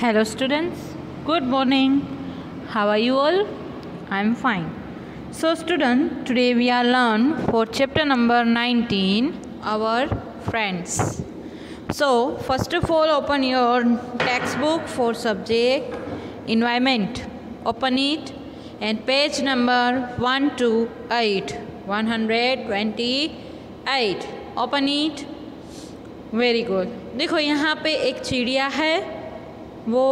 Hello students good morning how are you all I am fine so student today we are learn for chapter number 19 our friends so first of all open your text book for subject environment open it and page number one two 8 128 open it very good देखो, यहाँ पे एक चिड़िया है। वो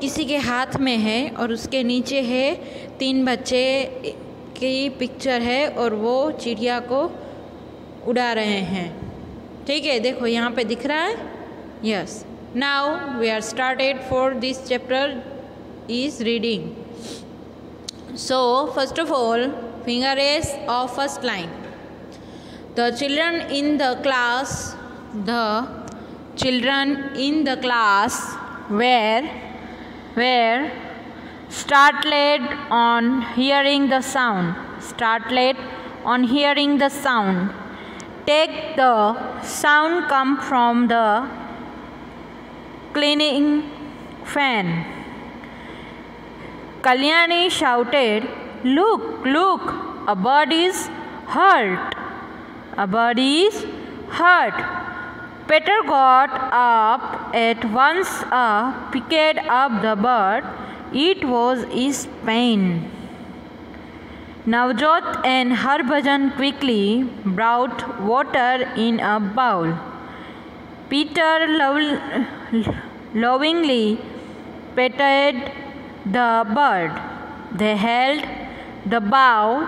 किसी के हाथ में है और उसके नीचे है तीन बच्चे की पिक्चर है और वो चिड़िया को उड़ा रहे हैं। ठीक है, देखो यहाँ पे दिख रहा है? Yes now we are started for this chapter is reading so first of all fingers of first line the children in the class the children in the class were were startled on hearing the sound startled on hearing the sound. Take the sound come from the cleaning fan. Kalyani shouted look look a bird is hurt. A bird is hurt. Peter got up at once and picked up the bird. It was his pain. Navjot and Harbhajan quickly brought water in a bowl. Peter lovingly petted the bird. They held the bowl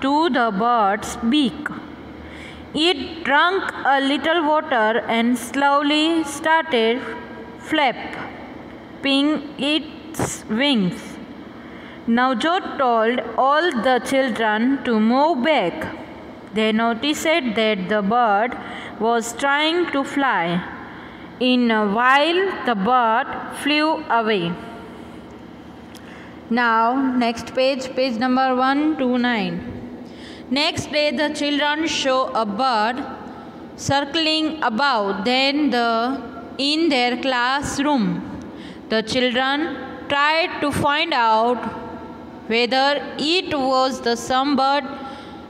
to the bird's beak. It drank a little water and slowly started flapping its wings. Navjot told all the children to move back. They noticed that the bird was trying to fly. In a while, the bird flew away. Now, next page, page number 129. Next day, the children show a bird circling above then the, in their classroom. The children tried to find out whether it was the same bird,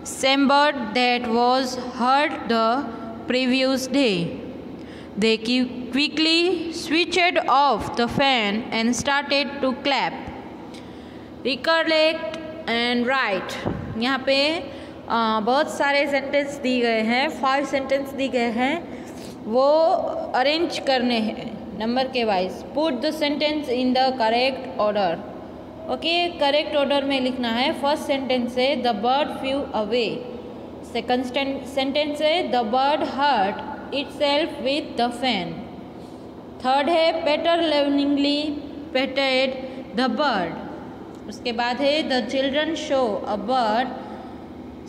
same bird that was heard the previous day. They quickly switched off the fan and started to clap. Recollect and write. यहाँ पे बहुत सारे sentence दिए गए हैं five sentence दिए गए हैं, वो अरेंज करने हैं नंबर के wise put the sentence in the correct order okay correct order में लिखना है फ़र्स्ट सेंटेंस है the bird flew away second sentence है the bird hurt itself with the fan third है Peter lovingly patted the bird उसके बाद है the children saw a bird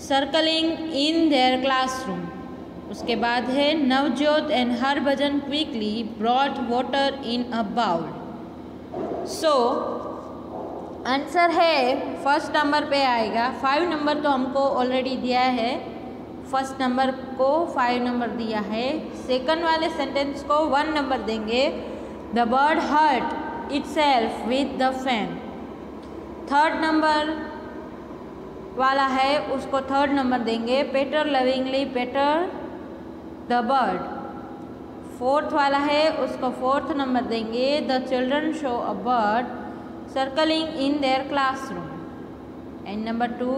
circling in their classroom उसके बाद है Navjot and Harbhajan quickly brought water in a bowl so answer है first number पे आएगा. फाइव नंबर तो हमको ऑलरेडी दिया है. फ़र्स्ट नंबर को फाइव नंबर दिया है. सेकंड वाले सेंटेंस को वन नंबर देंगे. The bird hurt itself with the fan third number वाला है, उसको थर्ड नंबर देंगे। Peter lovingly patted the bird fourth वाला है, उसको फोर्थ नंबर देंगे। The children saw a bird circling in their classroom and number two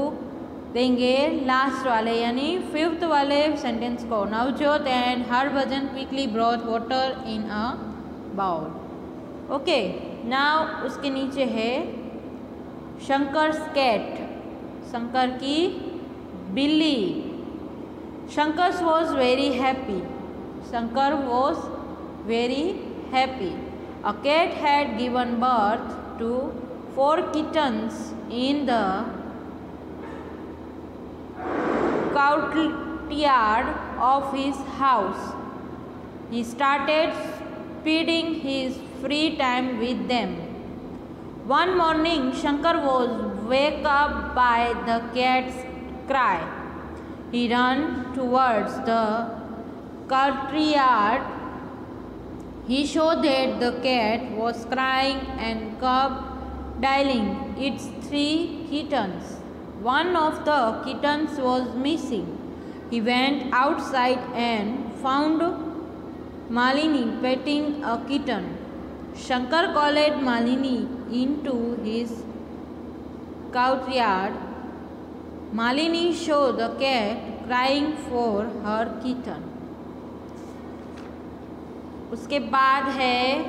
देंगे last वाले, यानी फिफ्थ वाले सेंटेंस को। Navjot and Harbhajan quickly brought water in a bowl okay now उसके नीचे है शंकर स्केट शंकर की बिल्ली Shankar was very happy Shankar was very happy a cat had given birth to four kittens in the courtyard of his house. He started spending his free time with them. One morning, Shankar was wake up by the cat's cry. He ran towards the courtyard. He showed that the cat was crying and cub dialing its three kittens. One of the kittens was missing. He went outside and found Malini petting a kitten. Shankar called Malini into his courtyard. Malini showed the cat crying for her kitten. उसके बाद है,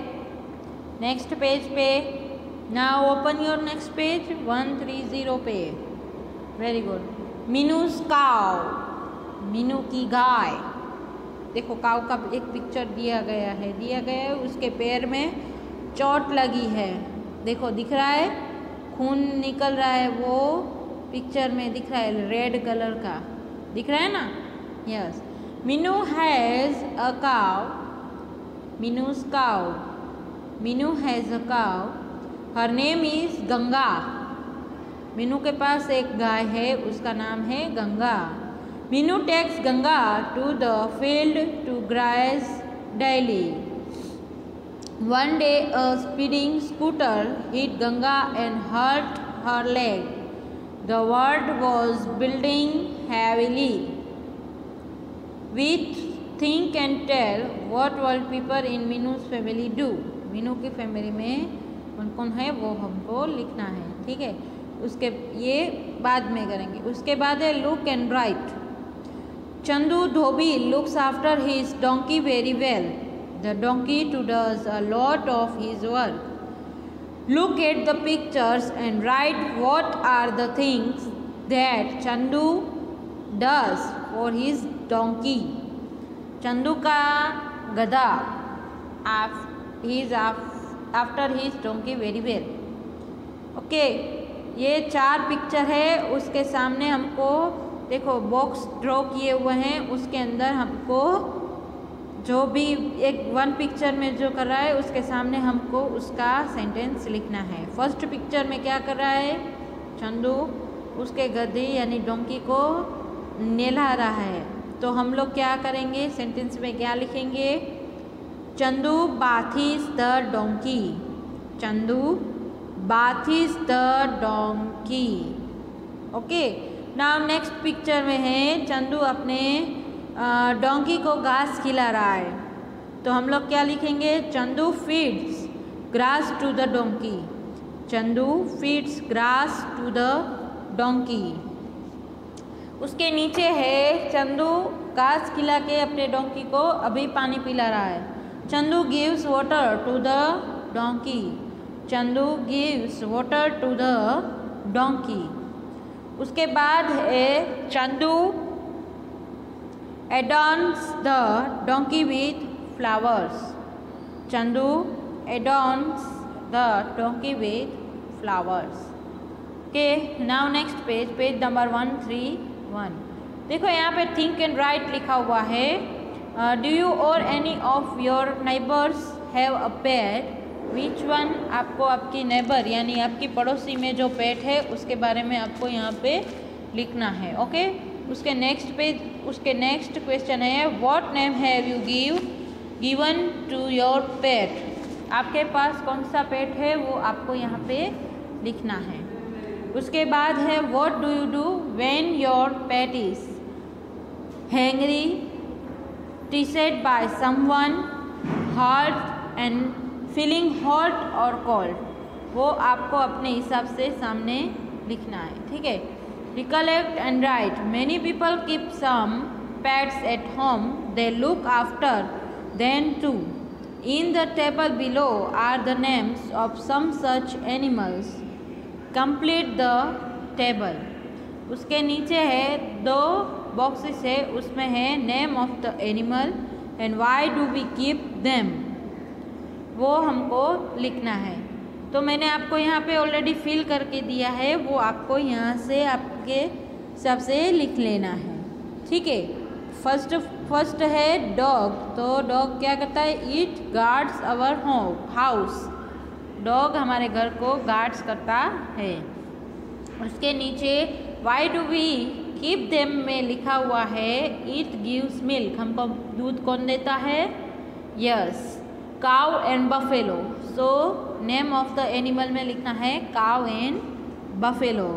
next page पे। Now open your next page one three zero पे। Very good Minu's cow Minu की गाय। देखो काव का एक पिक्चर दिया गया है, दिया गया है, उसके पैर में चोट लगी है। देखो, दिख रहा है? खून निकल रहा है वो पिक्चर में दिख रहा है रेड कलर का। दिख रहा है ना? Yes Meenu has a cow Minu's cow. Minu has a cow. Her name is Ganga Minu के पास एक गाय है, उसका नाम है Ganga Minu takes Ganga to the field to grass daily one day a speeding scooter hit Ganga and hurt her leg the wound was bleeding heavily with think and tell what would people in Minu's family do Minu की family में कौन कौन है, वो हमको लिखना है, ठीक है? उसके, ये बाद में करेंगे। उसके बाद है look and write Chandu dhobi looks after his donkey very well the donkey too does a lot of his work look at the pictures and write what are the things that Chandu does for his donkey Chandu का गधा his after his donkey very well okay ये चार picture है, उसके सामने हमको, देखो box draw किए हुए हैं, उसके अंदर हमको जो भी एक वन पिक्चर में जो कर रहा है, उसके सामने हमको उसका सेंटेंस लिखना है। फ़र्स्ट पिक्चर में क्या कर रहा है? चंदू, उसके गधे यानी डोंकी को नेला रहा है। तो हम लोग क्या करेंगे? सेंटेंस में क्या लिखेंगे? Chandu bathes the donkey. Chandu bathes the donkey. Okay now next picture में है, चंदू अपने डोंकी को घास खिला रहा है। तो हम लोग क्या लिखेंगे? Chandu feeds grass to the donkey Chandu feeds grass to the donkey उसके नीचे है, चंदू घास खिला के अपने डोंकी को अभी पानी पिला रहा है। Chandu gives water to the donkey Chandu gives water to the donkey उसके बाद है, Chandu donkey with flowers Chandu adorns the donkey with flowers के now next page page number one three one देखो, यहाँ पे थिंक एंड राइट लिखा हुआ है। Do you or any of your neighbours have a pet which one आपको आपकी neighbour यानी आपकी पड़ोसी में जो पेट है, उसके बारे में आपको यहाँ पे लिखना है ओके उसके नेक्स्ट पेज उसके नेक्स्ट क्वेश्चन है what name have you give given to your pet आपके पास कौन सा पेट है, वो आपको यहाँ पे लिखना है। उसके बाद है what do you do when your pet is hungry teased by someone hurt and feeling hot or cold वो आपको अपने हिसाब से सामने लिखना है, ठीक है? Recollect and write many people keep some pets at home they look after them too in the table below are the names of some such animals complete the table उसके नीचे है दो बॉक्सेस है उसमें है name of the animal and why do we keep them वो हमको लिखना है तो मैंने आपको यहाँ पे ऑलरेडी फिल करके दिया है, वो आपको यहाँ से आपके हिसाब से लिख लेना है। ठीक है? फ़र्स्ट फ़र्स्ट है डॉग तो डॉग क्या करता है? It guards our home house dog हमारे घर को गार्ड्स करता है। उसके नीचे why do we keep them में लिखा हुआ है इट गिव्स मिल्क हमको दूध कौन देता है? Yes cow and buffalo so name of the animal में लिखना है काउ एंड बफेलो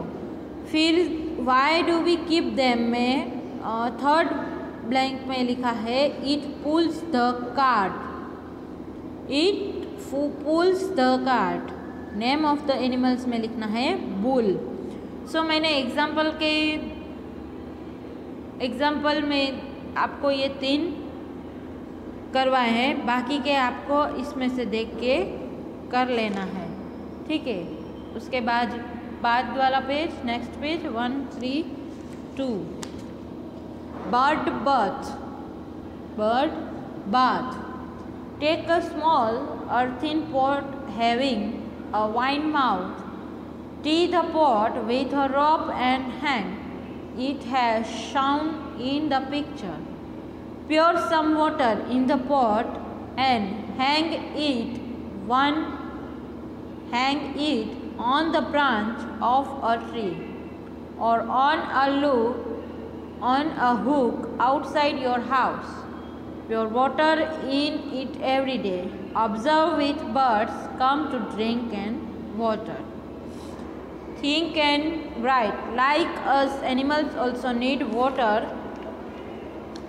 फिर why do we keep them में थर्ड ब्लैंक में लिखा है it pulls the cart it pulls the cart name of the animals में लिखना है बुल सो so, मैंने एग्ज़ाम्पल के एग्ज़ाम्पल में आपको ये तीन करवाए हैं, बाकी के आपको इसमें से देख के कर लेना है। ठीक है? उसके बाद बाद वाला page next page one three two bird birth bird bath take a small earthen pot having a wide mouth tie the pot with a rope and hang it as shown in the picture pour some water in the pot and hang it one hang it on the branch of a tree or on a loop on a hook outside your house. Pour water in it every day. Observe which birds come to drink and water. Think and write. Like us, animals also need water.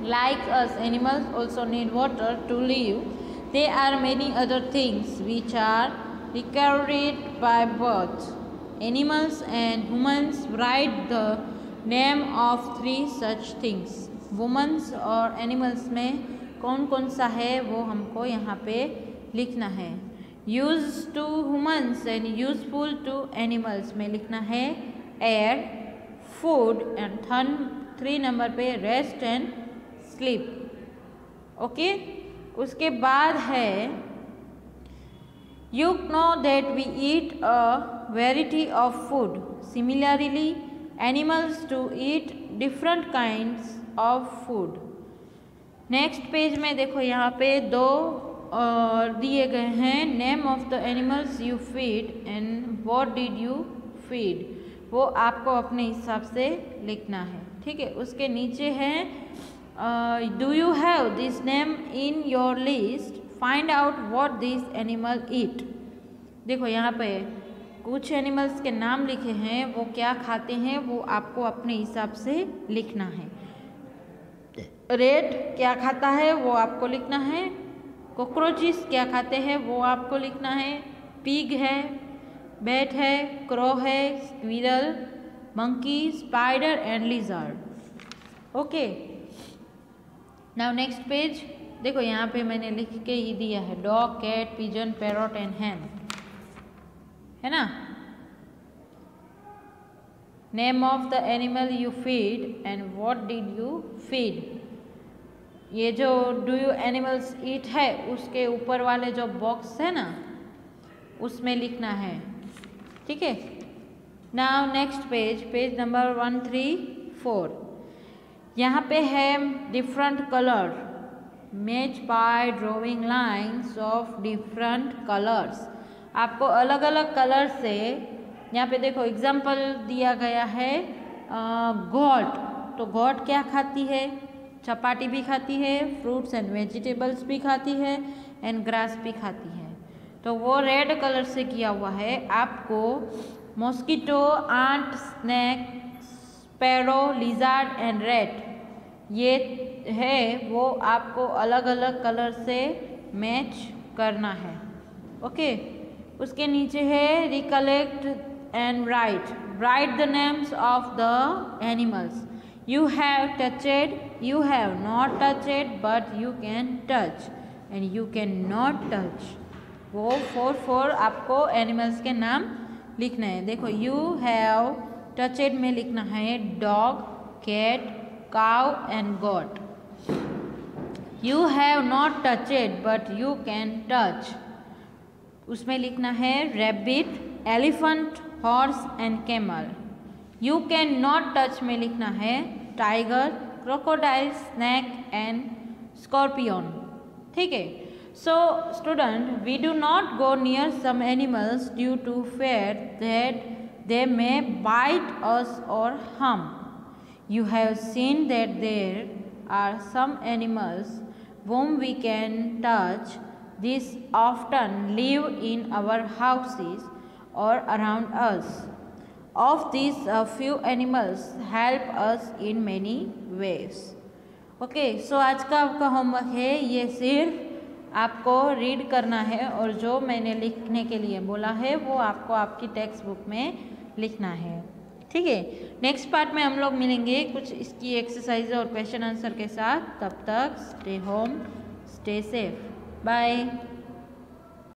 Like us, animals also need water to live. There are many other things which are required by birds. Animals and humans write the name of three such things. Women's और animals में कौन कौन सा है वो हमको यहाँ पे लिखना है use to humans and useful to animals में लिखना है air food and then three number पे रेस्ट एंड स्लीप ओके उसके बाद है You know that we eat a variety of food. Similarly, animals to eat different kinds of food. Next page में देखो यहाँ पे दो दिए गए हैं name of the animals you feed and what did you feed वो आपको अपने हिसाब से लिखना है। ठीक है? उसके नीचे है do you have this name in your list find out what this animal eat देखो, यहाँ पे कुछ एनिमल्स के नाम लिखे हैं, वो क्या खाते हैं, वो आपको अपने हिसाब से लिखना है। रेड क्या खाता है, वो आपको लिखना है। कॉकरोचेस क्या खाते हैं, वो आपको लिखना है। पिग है बैट है क्रो है squirrel monkey spider and lizard okay now next page देखो यहाँ पे मैंने लिख के ही दिया है dog cat pigeon parrot and hen है ना? Name of the animal you feed and what did you feed ये जो डू यू एनिमल्स ईट है, उसके ऊपर वाले जो बॉक्स है ना, उसमें लिखना है। ठीक है? Now next page page number one three four यहाँ पे है different colour match by drawing lines of different colours आपको अलग अलग कलर से, यहाँ पे देखो एग्ज़ाम्पल दिया गया है गॉड तो गॉड क्या खाती है? चपाटी भी खाती है फ्रूट्स एंड वेजिटेबल्स भी खाती है एंड ग्रास भी खाती है. तो वो रेड कलर से किया हुआ है. आपको mosquito ant snake sparrow lizard and rat ये है, वो आपको अलग अलग कलर से मैच करना है। ओके उसके नीचे है recollect and write write the names of the animals you have touched you have not touched but you can touch and you can not touch वो फोर फोर आपको एनिमल्स के नाम लिखना है। देखो यू हैव टचेड में लिखना है, dog, cat, cow and goat you have not touched but you can touch उसमें लिखना है rabbit elephant horse and camel you can not touch में लिखना है tiger crocodile snake and scorpion ठीक है? So student we do not go near some animals due to fear that they may bite us और हम you have seen that there are some animals whom we can touch These often live in our houses or around us. Of these, a few animals help us in many ways. Okay so आज का आपका homework है ये सिर्फ़ आपको read करना है और जो मैंने लिखने के लिए बोला है वो आपको आपकी टेक्स्ट बुक में लिखना है। ठीक है? नेक्स्ट पार्ट में हम लोग मिलेंगे कुछ इसकी एक्सरसाइज और क्वेश्चन आंसर के साथ। तब तक stay home stay safe bye